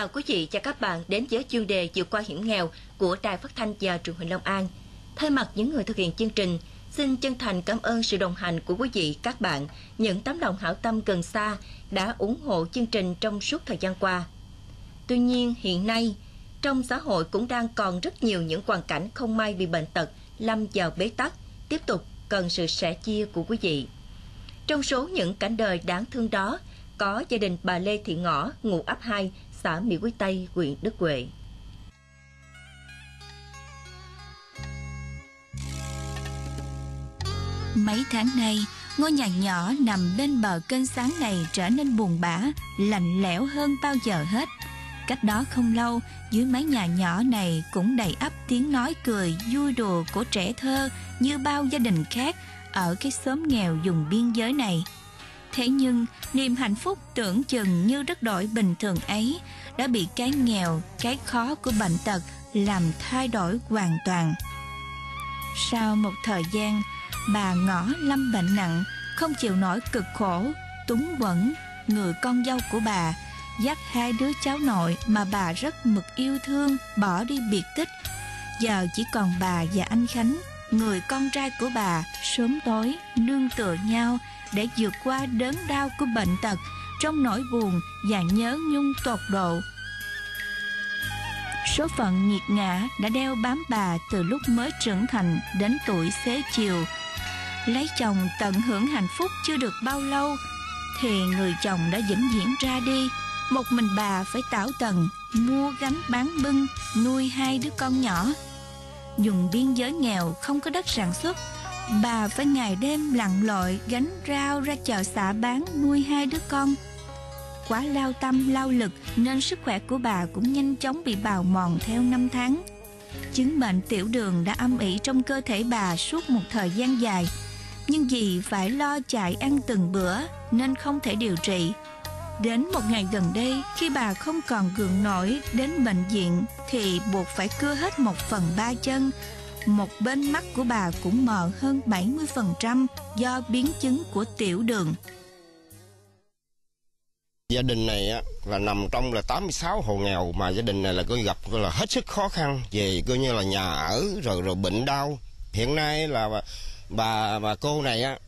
chào quý vị và các bạn đến với chuyên đề vượt qua hiểm nghèo của Đài Phát thanh và Truyền hình Long An. Thay mặt những người thực hiện chương trình, xin chân thành cảm ơn sự đồng hành của quý vị các bạn, những tấm lòng hảo tâm gần xa đã ủng hộ chương trình trong suốt thời gian qua. Tuy nhiên, hiện nay, trong xã hội cũng đang còn rất nhiều những hoàn cảnh không may bị bệnh tật, lâm vào bế tắc, tiếp tục cần sự sẻ chia của quý vị. Trong số những cảnh đời đáng thương đó, có gia đình bà Lê Thị Ngõ, ngụ ấp 2, xã Mỹ Quý Tây, huyện Đức Huệ. Mấy tháng nay, ngôi nhà nhỏ nằm bên bờ kênh sáng này trở nên buồn bã, lạnh lẽo hơn bao giờ hết. Cách đó không lâu, dưới mái nhà nhỏ này cũng đầy ắp tiếng nói cười vui đùa của trẻ thơ như bao gia đình khác ở cái xóm nghèo dùng biên giới này. Thế nhưng, niềm hạnh phúc tưởng chừng như rất đổi bình thường ấy đã bị cái nghèo, cái khó của bệnh tật làm thay đổi hoàn toàn. Sau một thời gian, bà ngõ lâm bệnh nặng, không chịu nổi cực khổ, túng quẫn, người con dâu của bà dắt hai đứa cháu nội mà bà rất mực yêu thương bỏ đi biệt tích. Giờ chỉ còn bà và anh Khánh, người con trai của bà, sớm tối nương tựa nhau để vượt qua đớn đau của bệnh tật trong nỗi buồn và nhớ nhung tột độ. Số phận nghiệt ngã đã đeo bám bà từ lúc mới trưởng thành đến tuổi xế chiều. Lấy chồng tận hưởng hạnh phúc chưa được bao lâu, thì người chồng đã vĩnh viễn ra đi. Một mình bà phải tảo tần, mua gánh bán bưng, nuôi hai đứa con nhỏ. Dùng biên giới nghèo không có đất sản xuất, bà phải ngày đêm lặn lội gánh rau ra chợ xã bán nuôi hai đứa con. Quá lao tâm lao lực nên sức khỏe của bà cũng nhanh chóng bị bào mòn theo năm tháng. Chứng bệnh tiểu đường đã âm ỉ trong cơ thể bà suốt một thời gian dài. Nhưng vì phải lo chạy ăn từng bữa nên không thể điều trị đến một ngày gần đây khi bà không còn gượng nổi đến bệnh viện thì buộc phải cưa hết một phần ba chân một bên mắt của bà cũng mờ hơn 70% do biến chứng của tiểu đường. Gia đình này á, là nằm trong là 86 hộ nghèo mà gia đình này là coi gặp coi là hết sức khó khăn về coi như là nhà ở rồi rồi bệnh đau. Hiện nay là bà bà, bà cô này á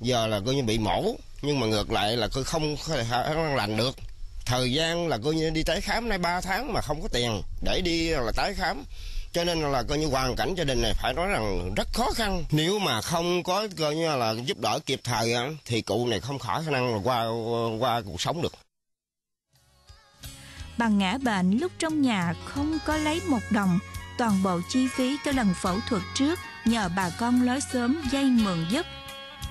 giờ là coi như bị mổ nhưng mà ngược lại là coi không khả năng lành được. Thời gian là coi như đi tái khám nay 3 tháng mà không có tiền để đi là tái khám. Cho nên là coi như hoàn cảnh gia đình này phải nói rằng rất khó khăn. Nếu mà không có coi như là giúp đỡ kịp thời thì cụ này không khỏi khả năng là qua qua cuộc sống được. Bà ngã bệnh lúc trong nhà không có lấy một đồng. Toàn bộ chi phí cho lần phẫu thuật trước nhờ bà con lối sớm dây mượn giúp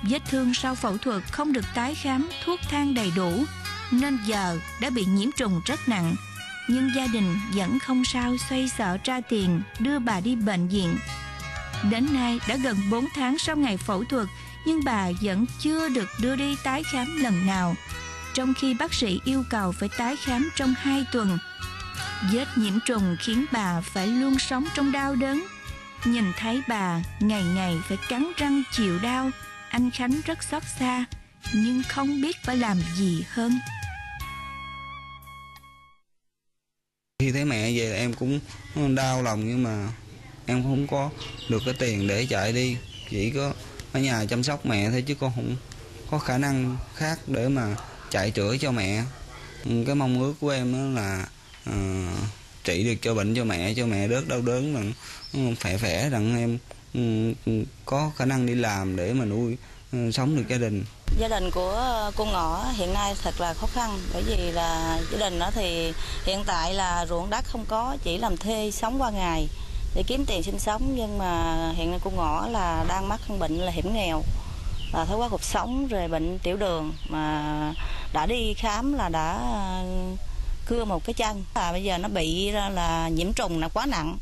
vết thương sau phẫu thuật không được tái khám thuốc thang đầy đủ nên giờ đã bị nhiễm trùng rất nặng nhưng gia đình vẫn không sao xoay sở ra tiền đưa bà đi bệnh viện. Đến nay đã gần 4 tháng sau ngày phẫu thuật nhưng bà vẫn chưa được đưa đi tái khám lần nào, trong khi bác sĩ yêu cầu phải tái khám trong 2 tuần. Vết nhiễm trùng khiến bà phải luôn sống trong đau đớn. Nhìn thấy bà ngày ngày phải cắn răng chịu đau, anh Khánh rất xót xa, nhưng không biết phải làm gì hơn. Khi thấy mẹ về em cũng đau lòng nhưng mà em không có được cái tiền để chạy đi. Chỉ có ở nhà chăm sóc mẹ thôi chứ con không có khả năng khác để mà chạy chữa cho mẹ. Cái mong ước của em đó là uh, trị được cho bệnh cho mẹ, cho mẹ đớt đau đớn rằng ừ, khỏe khỏe rằng em Ừ, ừ, có khả năng đi làm để mà nuôi ừ, sống được gia đình. Gia đình của ờ, cô ngõ hiện nay thật là khó khăn, bởi vì là gia đình đó thì hiện tại là ruộng đất không có, chỉ làm thuê sống qua ngày để kiếm tiền sinh sống. Nhưng mà hiện nay cô ngõ là đang mắc căn bệnh là hiểm nghèo và thói quá cuộc sống rồi bệnh tiểu đường mà đã đi khám là đã ờ, cưa một cái chân. Và bây giờ nó bị là nhiễm trùng là quá nặng.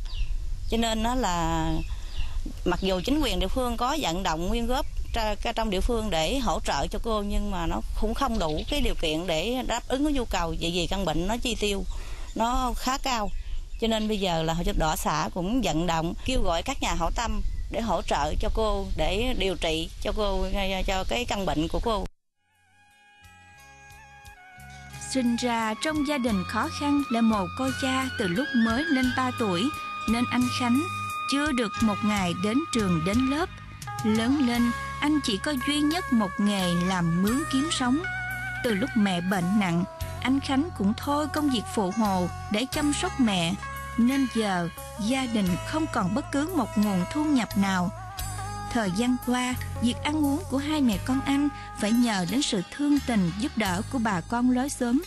Cho nên nó là mặc dù chính quyền địa phương có vận động nguyên góp trong địa phương để hỗ trợ cho cô nhưng mà nó cũng không đủ cái điều kiện để đáp ứng cái nhu cầu vì vì căn bệnh nó chi tiêu nó khá cao. Cho nên bây giờ là hội chữ đỏ xã cũng vận động kêu gọi các nhà hảo tâm để hỗ trợ cho cô để điều trị cho cô cho cái căn bệnh của cô. Sinh ra trong gia đình khó khăn là một cô cha từ lúc mới lên 3 tuổi, nên anh Khánh chưa được một ngày đến trường đến lớp. Lớn lên, anh chỉ có duy nhất một nghề làm mướn kiếm sống. Từ lúc mẹ bệnh nặng, anh Khánh cũng thôi công việc phụ hồ để chăm sóc mẹ, nên giờ gia đình không còn bất cứ một nguồn thu nhập nào. Thời gian qua, việc ăn uống của hai mẹ con anh phải nhờ đến sự thương tình giúp đỡ của bà con lối xóm.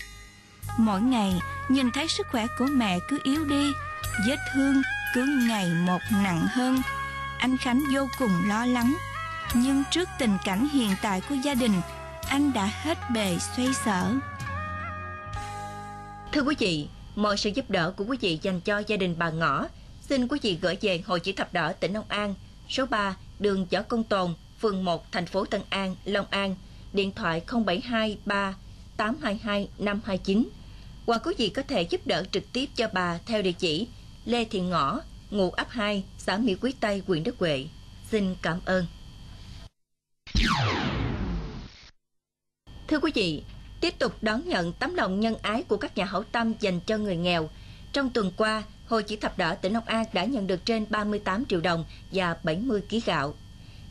Mỗi ngày, nhìn thấy sức khỏe của mẹ cứ yếu đi, vết thương cứ ngày một nặng hơn. Anh Khánh vô cùng lo lắng. Nhưng trước tình cảnh hiện tại của gia đình, anh đã hết bề xoay sở. Thưa quý vị, mọi sự giúp đỡ của quý vị dành cho gia đình bà Ngõ, xin quý vị gửi về Hội Chữ Thập Đỏ tỉnh Long An, số 3, đường Võ Công Tồn, phường 1, thành phố Tân An, Long An, điện thoại 0723 822 529. Hoặc quý vị có thể giúp đỡ trực tiếp cho bà theo địa chỉ Lê Thị Ngõ, ngụ ấp 2, xã Mỹ Quý Tây, huyện Đức Huệ. Xin cảm ơn. Thưa quý vị, tiếp tục đón nhận tấm lòng nhân ái của các nhà hảo tâm dành cho người nghèo. Trong tuần qua, Hội Chữ Thập Đỏ tỉnh Long An đã nhận được trên 38 triệu đồng và 70 kg gạo.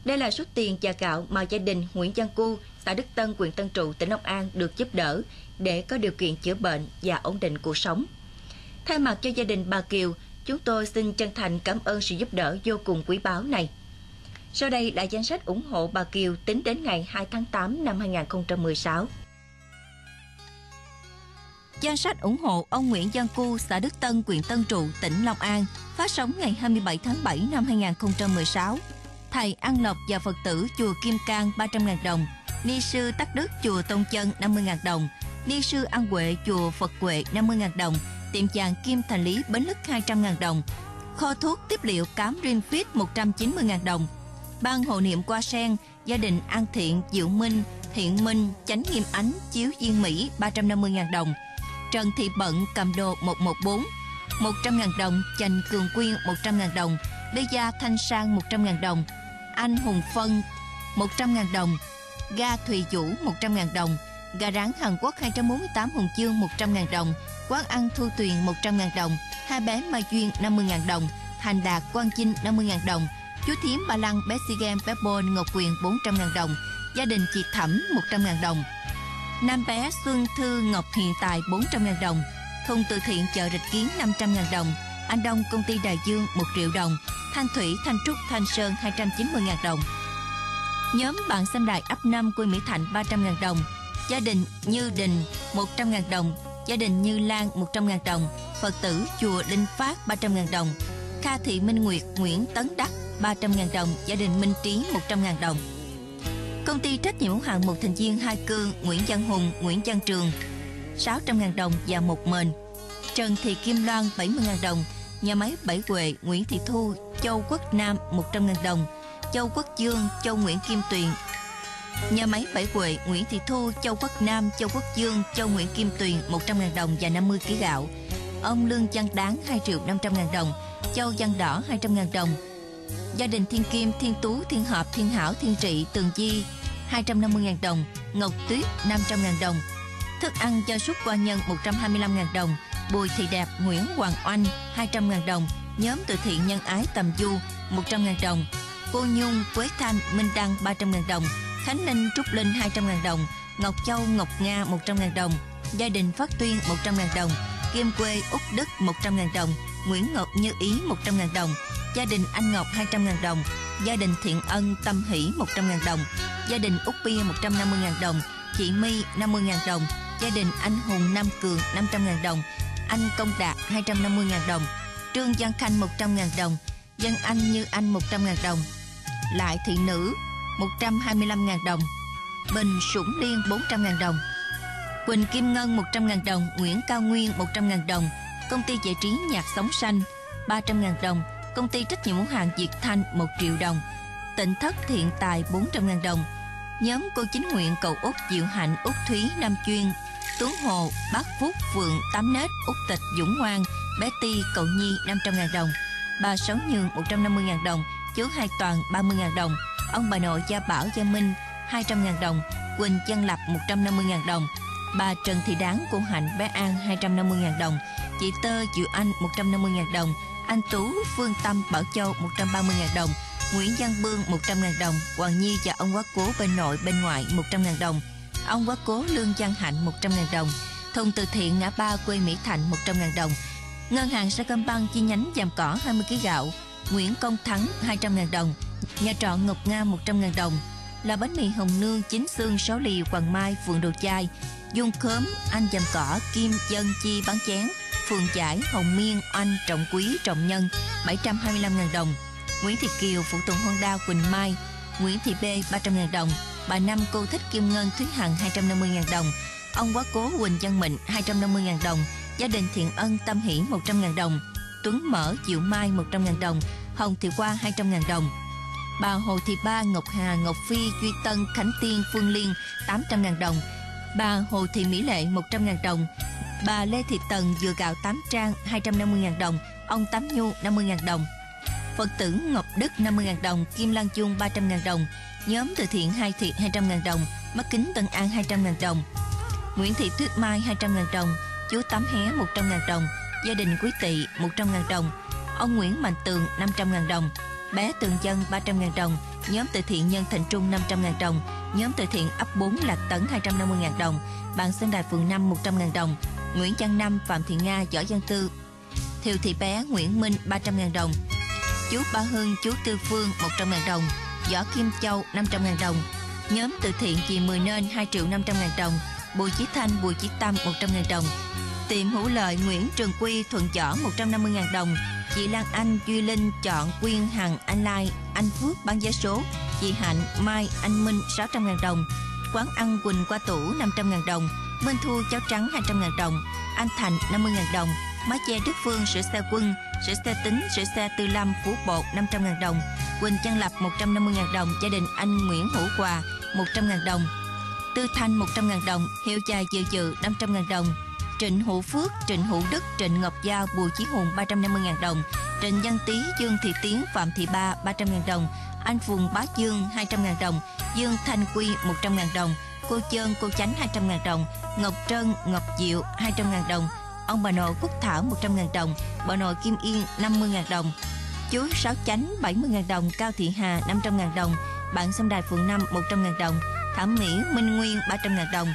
Đây là số tiền và gạo mà gia đình Nguyễn Văn Cu, xã Đức Tân, huyện Tân Trụ, tỉnh Long An được giúp đỡ để có điều kiện chữa bệnh và ổn định cuộc sống. Thay mặt cho gia đình bà Kiều, chúng tôi xin chân thành cảm ơn sự giúp đỡ vô cùng quý báu này. Sau đây là danh sách ủng hộ bà Kiều tính đến ngày 2 tháng 8 năm 2016. Danh sách ủng hộ ông Nguyễn Văn Cu, xã Đức Tân, huyện Tân Trụ, tỉnh Long An, phát sóng ngày 27 tháng 7 năm 2016. Thầy An Lộc và Phật tử chùa Kim Cang 300.000 đồng, Ni sư Tắc Đức chùa Tôn Chân 50.000 đồng, Ni sư An Huệ chùa Phật Huệ 50.000 đồng, tiệm vàng Kim Thành Lý Bến Lức 200.000 đồng, kho thuốc tiếp liệu cám rinfit 190.000 đồng, ban hộ niệm qua sen, gia đình An Thiện, Diệu Minh, Thiện Minh, Chánh Nghiêm Ánh, Chiếu Duyên Mỹ 350.000 đồng, Trần Thị Bận cầm đồ 114, 100.000 đồng, trần Cường Quyên 100.000 đồng, Lê Gia Thanh Sang 100.000 đồng, Anh Hùng Phân 100.000 đồng, Ga Thùy Vũ 100.000 đồng, Gà rán Hàn Quốc 248 Hùng chương 100.000 đồng, Quán ăn Thu Tuyền 100.000 đồng, Hai bé Mai Duyên 50.000 đồng, Thành Đạt Quang Chinh 50.000 đồng, Chú Thiếm Ba Lăng bé Si Game bé Bôn Ngọc Quyền 400.000 đồng, Gia đình chị Thẩm 100.000 đồng, Nam bé Xuân Thư Ngọc Hiện Tài 400.000 đồng, Thùng từ thiện chợ Rịch Kiến 500.000 đồng, Anh Đông công ty Đài Dương 1 triệu đồng, Thanh Thủy Thanh Trúc Thanh Sơn 290.000 đồng. Nhóm bạn xem đài ấp 5 quê Mỹ Thạnh 300.000 đồng, gia đình Như Đình 100.000 đồng, gia đình Như Lan 100.000 đồng, Phật tử chùa Linh Phát 300.000 đồng, Kha Thị Minh Nguyệt Nguyễn Tấn Đắc 300.000 đồng, gia đình Minh Trí 100.000 đồng. Công ty trách nhiệm hữu hạn một thành viên hai cương Nguyễn Văn Hùng, Nguyễn Văn Trường 600.000 đồng và một mền. Trần Thị Kim Loan 70.000 đồng, nhà máy Bảy Huệ, Nguyễn Thị Thu, Châu Quốc Nam 100.000 đồng, Châu Quốc Dương, Châu Nguyễn Kim Tuyền. Nhà máy Bảy Huệ, Nguyễn Thị Thu, Châu Quốc Nam, Châu Quốc Dương, Châu Nguyễn Kim Tuyền 100.000 đồng và 50 kg gạo. Ông Lương Văn Đáng 2 triệu 500.000 đồng, Châu Văn Đỏ 200.000 đồng. Gia đình Thiên Kim, Thiên Tú, Thiên Hợp, Thiên Hảo, Thiên Trị, Tường Di 250.000 đồng, Ngọc Tuyết 500.000 đồng. Thức ăn cho súc qua nhân 125.000 đồng, Bùi Thị Đẹp, Nguyễn Hoàng Oanh 200.000 đồng, nhóm từ thiện nhân ái Tầm Du 100.000 đồng, Cô Nhung, Quế Thanh, Minh Đăng 300.000 đồng, Khánh Linh, Trúc Linh 200.000 đồng, Ngọc Châu, Ngọc Nga 100.000 đồng, gia đình Phát Tuyên 100.000 đồng, Kim Quê, Úc Đức 100.000 đồng, Nguyễn Ngọc Như Ý 100.000 đồng, gia đình Anh Ngọc 200.000 đồng, gia đình Thiện Ân Tâm Hỷ 100.000 đồng, gia đình Úc Bia 150.000 đồng, chị My 50.000 đồng, gia đình anh Hùng Nam Cường 500.000 đồng, anh Công Đạt 250.000 đồng, Trương Văn Khanh 100.000 đồng, Dân Anh Như Anh 100.000 đồng, Lại Thị Nữ 125.000 đồng, Bình Sủng Liên 400.000 đồng, Quỳnh Kim Ngân 100.000 đồng, Nguyễn Cao Nguyên 100.000 đồng, công ty giải trí nhạc sống xanh 300.000 đồng, công ty trách nhiệm hữu hạn Việt Thanh 1 triệu đồng, Tịnh thất thiện tài 400.000 đồng, nhóm cô chính nguyện cầu Úc Diệu Hạnh Úc Thúy Nam Chuyên, Tuấn Hồ, Bác Phúc, Phượng, Tám Nết, Úc Tịch, Dũng Ngoan, Bé Ti, Cậu Nhi 500.000 đồng, bà Sáu Nhường 150.000 đồng, chú Hai Toàn 30.000 đồng, ông bà nội Gia Bảo Gia Minh 200.000 đồng, Quỳnh Chân Lập 150.000 đồng, bà Trần Thị Đáng, của Hạnh, bé An 250.000 đồng, chị Tơ, Diệu Anh 150.000 đồng, anh Tú, Phương Tâm, Bảo Châu 130.000 đồng, Nguyễn Văn Bương 100.000 đồng, Hoàng Nhi và ông quá cố bên nội bên ngoại 100.000 đồng, ông quá cố Lương Văn Hạnh 100.000 đồng, thùng từ thiện ngã ba quê Mỹ Thạnh 100.000 đồng, ngân hàng Sacombank chi nhánh Giàm Cỏ 20 kg gạo, Nguyễn Công Thắng 200.000 đồng, nhà trọ Ngọc Nga 100.000 đồng, là bánh mì hồng nương chín xương sáu lì Hoàng Mai phường Đồ Chai, Dung Khớm, Anh Dầm Cỏ, Kim Dân Chi bán chén, Phường Chải, Hồng Miên, Anh Trọng Quý, Trọng Nhân 725.000 đồng, Nguyễn Thị Kiều, Phụ tùng Honda Quỳnh Mai, Nguyễn Thị B 300.000 đồng, bà Năm cô thích Kim Ngân Thúy Hằng 250.000 đồng, ông quá cố Quỳnh Văn Mịnh 250.000 đồng, gia đình Thiện Ân Tâm Hiển 100.000 đồng, Tuấn Mở Diệu Mai 100.000 đồng, Hồng Thị Qua 200.000 đồng, bà Hồ Thị Ba, Ngọc Hà, Ngọc Phi, Duy Tân, Khánh Tiên, Phương Liên 800.000 đồng, bà Hồ Thị Mỹ Lệ 100.000 đồng, bà Lê Thị Tần dừa gạo 8 trang 250.000 đồng, ông Tám Nhu 50.000 đồng. Phật tử Ngọc Đức 50.000 đồng, Kim Lan Chuông 300.000 đồng, nhóm từ thiện Hai Thiệt 200.000 đồng, mắt kính Tân An 200.000 đồng, Nguyễn Thị Tuyết Mai 200.000 đồng, chú Tám Hé 100.000 đồng, gia đình Quý Tị 100.000 đồng, ông Nguyễn Mạnh Tường 500.000 đồng, bé Tường Dân 300.000 đồng, nhóm từ thiện Nhân Thành Trung 500.000 đồng, nhóm từ thiện ấp 4 Lạc Tấn 250.000 đồng, bạn Sơn Đài phường 5 100.000 đồng, Nguyễn Văn Năm, Phạm Thị Nga, Võ Văn Tư, Thiều Thị Bé, Nguyễn Minh 300.000 đồng, chú Ba Hưng, chú Tư Phương 100.000 đồng, Võ Kim Châu 500.000 đồng, nhóm từ thiện chị Mười Nên 2 triệu 500.000 đồng, Bùi Chí Thanh, Bùi Chí Tâm 100.000 đồng, tiệm hữu lợi Nguyễn Trường Quy, Thuận Võ 150.000 đồng, chị Lan Anh, Duy Linh chọn Quyên Hằng, Anh Lai, Anh Phước bán vé số, chị Hạnh, Mai, Anh Minh 600.000 đồng, quán ăn Quỳnh qua tủ 500.000 đồng, Minh Thu cháo trắng 200.000 đồng, Anh Thành 50.000 đồng, Mái che Đức Phương sửa xe quân, sửa xe tính, sửa xe tư lâm, Phú Bột 500.000 đồng, Quỳnh Trang Lập 150.000 đồng, gia đình anh Nguyễn Hữu Quà 100.000 đồng, Tư Thanh 100.000 đồng, Hiệu Chài Dự Dự 500.000 đồng, Trịnh Hữu Phước, Trịnh Hữu Đức, Trịnh Ngọc Giao, Bùi Chí Hùng 350.000 đồng, Trịnh Văn Tý, Dương Thị Tiến, Phạm Thị Ba 300.000 đồng, anh Phùng Bá Dương 200.000 đồng, Dương Thanh Quy 100.000 đồng, cô Trơn, cô Chánh 200.000 đồng, Ngọc Trân, Ngọc Diệu 200.000 đồng, ông bà nội Quốc Thảo 100.000 đồng, bà nội Kim Yên 50.000 đồng, chú Sáu Chánh 70.000 đồng, Cao Thị Hà 500.000 đồng, bạn Sông Đài Phượng 5 100 ngàn đồng, Thẩm Mỹ Minh Nguyên 300.000 đồng,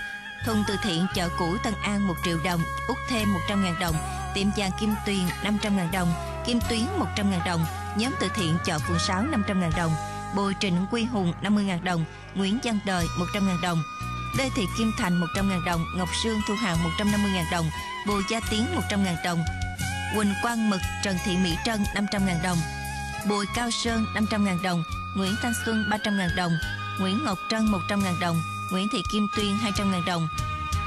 thùng từ thiện chợ cũ Tân An 1 triệu đồng, Úc thêm 100.000 đồng, tiệm vàng Kim Tuyền 500.000 đồng, Kim Tuyến 100.000 đồng, nhóm từ thiện chợ phường 6 500.000 đồng, Bùi Trịnh Quy Hùng 50.000 đồng, Nguyễn Văn Đời 100.000 đồng, Lê Thị Kim Thành 100.000 đồng, Ngọc Sương Thu Hằng 150.000 đồng, Bùi Gia Tiến 100.000 đồng, Quỳnh Quang Mực Trần Thị Mỹ Trân 500.000 đồng, Bùi Cao Sơn 500.000 đồng, Nguyễn Thanh Xuân 300.000 đồng, Nguyễn Ngọc Trân 100.000 đồng, Nguyễn Thị Kim Tuyên 200.000 đồng,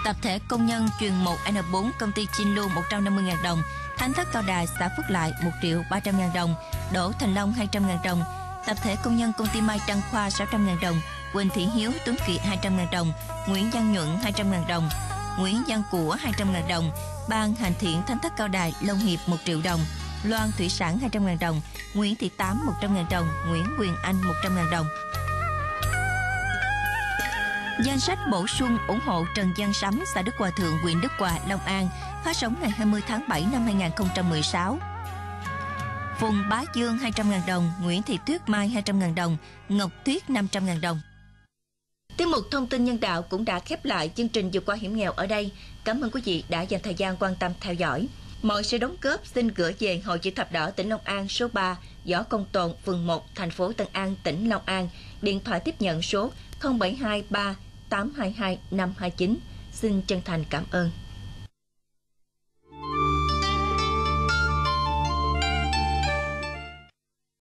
Tập thể công nhân truyền 1 N4 công ty Chin Lu 150.000 đồng, Thánh thất Cao Đài xã Phước Lại 1 triệu 300 ngàn đồng, Đỗ Thành Long 200 ngàn đồng, Tập thể công nhân công ty Mai Trăng Khoa 600 ngàn đồng, Quỳnh Thị Hiếu Tuấn Kiệt 200 ngàn đồng, Nguyễn Văn Nhuận 200 ngàn đồng, Nguyễn Văn Của 200 ngàn đồng, Ban Hành Thiện Thánh thất Cao Đài Long Hiệp 1 triệu đồng, Loan Thủy Sản 200 ngàn đồng, Nguyễn Thị Tám 100 ngàn đồng, Nguyễn Quyền Anh 100 ngàn đồng. Danh sách bổ sung ủng hộ Trần Giang Sắm, xã Đức Hòa Thượng, huyện Đức Hòa, Long An, phát sóng ngày 20 tháng 7 năm 2016. Phùng Bá Dương 200.000 đồng, Nguyễn Thị Tuyết Mai 200.000 đồng, Ngọc Tuyết 500.000 đồng. Tiết mục thông tin nhân đạo cũng đã khép lại chương trình vượt qua hiểm nghèo ở đây. Cảm ơn quý vị đã dành thời gian quan tâm theo dõi. Mọi sự đóng góp xin gửi về Hội chữ thập đỏ tỉnh Long An số 3, Võ Công Tồn, phường 1, thành phố Tân An, tỉnh Long An. Điện thoại tiếp nhận số 0723 822 529. Xin chân thành cảm ơn.